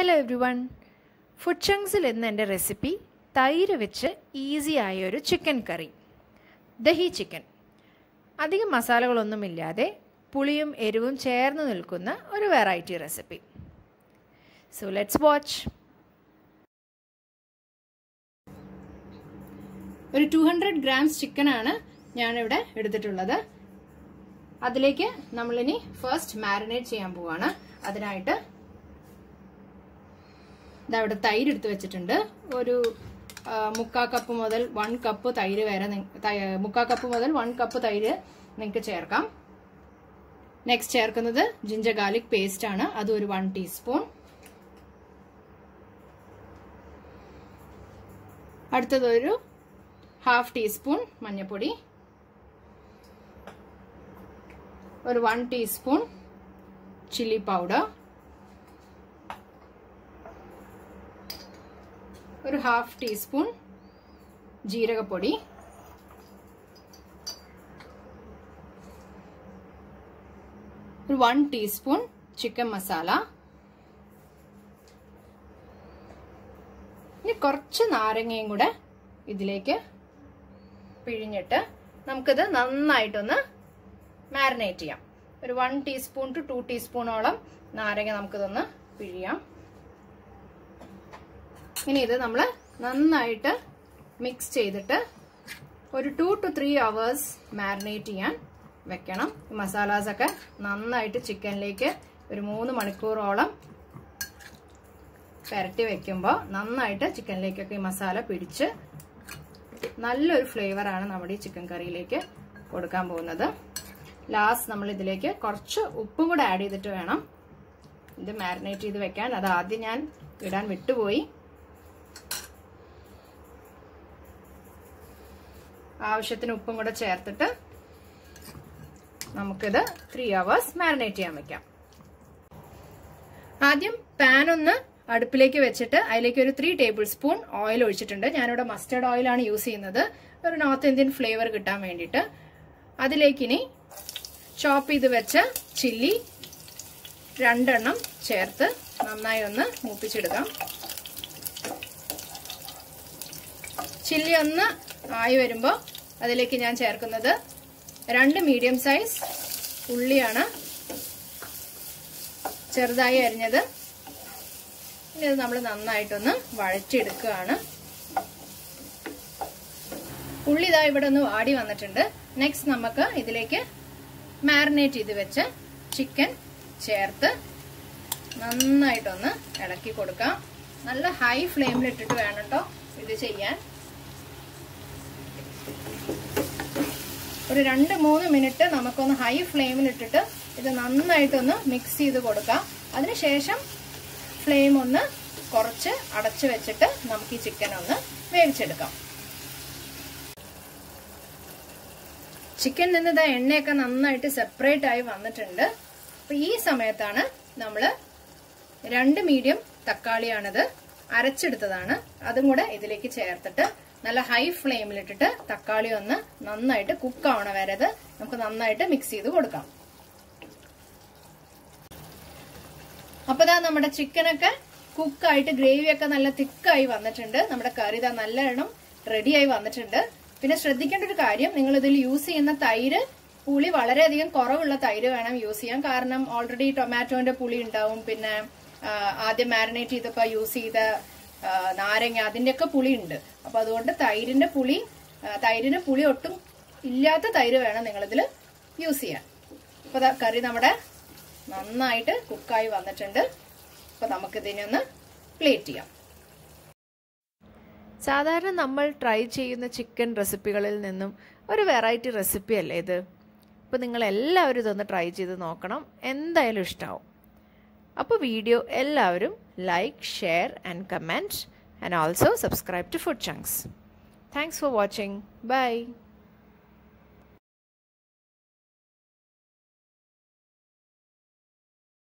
Hello everyone food ചങ്സിൽ ഇന്ന് എന്റെ റെസിപ്പി തൈര് വെച്ച് ഈസി ആയ ഒരു ചിക്കൻ കറി ദഹി ചിക്കൻ അധികം മസാലകളൊന്നുമില്ലാതെ പുളിയും എരിവും ചേർന്ന് നിൽക്കുന്ന ഒരു variety recipe so let's watch ഒരു ടു ഹൺഡ്രഡ് ഗ്രാംസ് ചിക്കനാണ് ഞാനിവിടെ എടുത്തിട്ടുള്ളത്. അതിലേക്ക് നമ്മളിനി ഫസ്റ്റ് മാരിനേറ്റ് ചെയ്യാൻ പോവാണ്. അതിനായിട്ട് ഇതവിടെ തൈര് എടുത്ത് വെച്ചിട്ടുണ്ട്. ഒരു മുക്കാ കപ്പ് മുതൽ വൺ കപ്പ് തൈര് വരെ മുക്കാ കപ്പ് മുതൽ വൺ കപ്പ് തൈര് നിങ്ങൾക്ക് ചേർക്കാം. നെക്സ്റ്റ് ചേർക്കുന്നത് ജിഞ്ചർ ഗാർലിക് പേസ്റ്റ് ആണ്. അത് ഒരു വൺ ടീസ്പൂൺ അടുത്തത് ഒരു ഹാഫ് ടീസ്പൂൺ മഞ്ഞൾപ്പൊടി ഒരു വൺ ടീസ്പൂൺ ചില്ലി പൗഡർ ഒരു ഹാഫ് ടീസ്പൂൺ ജീരകപ്പൊടി. ഒരു വൺ ടീസ്പൂൺ ചിക്കൻ മസാല. ഇനി കുറച്ച് നാരങ്ങയും കൂടെ ഇതിലേക്ക് പിഴിഞ്ഞിട്ട് നമുക്കിത് നന്നായിട്ടൊന്ന് മാരിനേറ്റ് ചെയ്യാം. ഒരു വൺ ടീസ്പൂൺ ടു ടു ടീസ്പൂണോളം നാരങ്ങ നമുക്കിതൊന്ന് പിഴിയാം. ഇനി ഇത് നമ്മൾ നന്നായിട്ട് മിക്സ് ചെയ്തിട്ട് ഒരു two two three hours marinate ചെയ്യാൻ വെക്കണം. മസാലാസൊക്കെ നന്നായിട്ട് ചിക്കനിലേക്ക് ഒരു മൂന്ന് മണിക്കൂറോളം പുരട്ടി വെക്കുമ്പോൾ നന്നായിട്ട് ചിക്കനിലേക്കൊക്കെ ഈ മസാല പിടിച്ച് നല്ലൊരു ഫ്ലേവറാണ് നമ്മുടെ ഈ ചിക്കൻ കറിയിലേക്ക് കൊടുക്കാൻ പോകുന്നത്. ലാസ്റ്റ് നമ്മൾ ഇതിലേക്ക് കുറച്ച് ഉപ്പും കൂടെ ആഡ് ചെയ്തിട്ട് വേണം. ഇത് മാരിനേറ്റ് ചെയ്ത് വെക്കാൻ. അത് ആദ്യം ഞാൻ ഇടാൻ വിട്ടുപോയി. ആവശ്യത്തിന് ഉപ്പും കൂടെ ചേർത്തിട്ട് നമുക്കിത് ത്രീ അവേഴ്സ് മാരിനേറ്റ് ചെയ്യാൻ വെക്കാം. ആദ്യം പാൻ ഒന്ന് അടുപ്പിലേക്ക് വെച്ചിട്ട് അതിലേക്ക് ഒരു ത്രീ ടേബിൾ സ്പൂൺ ഓയിൽ ഒഴിച്ചിട്ടുണ്ട്. ഞാനിവിടെ മസ്റ്റർഡ് ഓയിലാണ് യൂസ് ചെയ്യുന്നത്. ഒരു നോർത്ത് ഇന്ത്യൻ ഫ്ലേവർ കിട്ടാൻ വേണ്ടിയിട്ട്. അതിലേക്ക് ഇനി ചോപ്പ് ചെയ്ത് വെച്ച ചില്ലി രണ്ടെണ്ണം ചേർത്ത് നന്നായി ഒന്ന് മൂപ്പിച്ചെടുക്കാം. ചില്ലി ഒന്ന് ആയി വരുമ്പോൾ അതിലേക്ക് ഞാൻ ചേർക്കുന്നത് രണ്ട് മീഡിയം സൈസ് ഉള്ളിയാണ്. ചെറുതായി അരിഞ്ഞത്. ഇനി അത് നമ്മൾ നന്നായിട്ടൊന്ന് വഴച്ചെടുക്കുകയാണ് ഉള്ളി ഇതാ ഇവിടെ ഒന്ന് വാടി വന്നിട്ടുണ്ട്. നെക്സ്റ്റ് നമുക്ക് ഇതിലേക്ക് മാരിനേറ്റ് ചെയ്ത് വെച്ച് ചിക്കൻ ചേർത്ത് നന്നായിട്ടൊന്ന് ഇളക്കി കൊടുക്കാം. നല്ല ഹൈ ഫ്ലെയിമിൽ ഇട്ടിട്ട് വേണം കേട്ടോ ഇത് ചെയ്യാൻ. ഒരു രണ്ട് മൂന്ന് മിനിറ്റ് നമുക്കൊന്ന് ഹൈ ഫ്ലെയിമിൽ ഇട്ടിട്ട് ഇത് നന്നായിട്ടൊന്ന് മിക്സ് ചെയ്ത് കൊടുക്കാം. അതിനുശേഷം ഫ്ലെയിം ഒന്ന് കുറച്ച് അടച്ചു വെച്ചിട്ട് നമുക്ക് ഈ ചിക്കൻ ഒന്ന് വേവിച്ചെടുക്കാം. ചിക്കൻ നിന്ന് ഇതാ എണ്ണയൊക്കെ നന്നായിട്ട് സെപ്പറേറ്റ് ആയി വന്നിട്ടുണ്ട്. അപ്പൊ ഈ സമയത്താണ് നമ്മൾ രണ്ട് മീഡിയം തക്കാളിയാണിത് അരച്ചെടുത്തതാണ്. അതും കൂടെ ഇതിലേക്ക് ചേർത്തിട്ട് നല്ല ഹൈ ഫ്ലെയിമിലിട്ടിട്ട് തക്കാളി ഒന്ന് നന്നായിട്ട് കുക്ക് ആവണ വരെ അത് നമുക്ക് നന്നായിട്ട് മിക്സ് ചെയ്ത് കൊടുക്കാം. അപ്പൊ ഇതാ നമ്മുടെ ചിക്കനൊക്കെ കുക്കായിട്ട് ഗ്രേവിയൊക്കെ നല്ല തിക്കായി വന്നിട്ടുണ്ട്. നമ്മുടെ കറി ഇതാ നല്ല എണ്ണം റെഡിയായി വന്നിട്ടുണ്ട്. പിന്നെ ശ്രദ്ധിക്കേണ്ട ഒരു കാര്യം നിങ്ങൾ ഇതിൽ യൂസ് ചെയ്യുന്ന തൈര് പുളി വളരെയധികം കുറവുള്ള തൈര് വേണം യൂസ് ചെയ്യാൻ. കാരണം ഓൾറെഡി ടൊമാറ്റോന്റെ പുളി ഉണ്ടാവും. പിന്നെ ആദ്യം മാരിനേറ്റ് ചെയ്തപ്പോ യൂസ് ചെയ്ത നാരങ്ങ അതിന്റെയൊക്കെ പുളി ഉണ്ട് അപ്പൊ അതുകൊണ്ട് തൈരിന്റെ പുളി തൈരിന് പുളി ഒട്ടും ഇല്ലാത്ത തൈര് വേണം നിങ്ങളിതിൽ യൂസ് ചെയ്യാൻ. അപ്പോൾ കറി നമ്മുടെ നന്നായിട്ട് കുക്കായി വന്നിട്ടുണ്ട്. അപ്പോൾ നമുക്കിതിനെ ഒന്ന് പ്ലേറ്റ് ചെയ്യാം. സാധാരണ നമ്മൾ ട്രൈ ചെയ്യുന്ന ചിക്കൻ റെസിപ്പികളിൽ നിന്നും ഒരു വെറൈറ്റി റെസിപ്പി അല്ലേ ഇത്? അപ്പോൾ നിങ്ങൾ എല്ലാവരും ഇതൊന്ന് ട്രൈ ചെയ്ത് നോക്കണം. എന്തായാലും ഇഷ്ടമാവും അപ്പോൾ വീഡിയോ എല്ലാവരും like, share and comment and also subscribe to Food Chunks. Thanks for watching. Bye.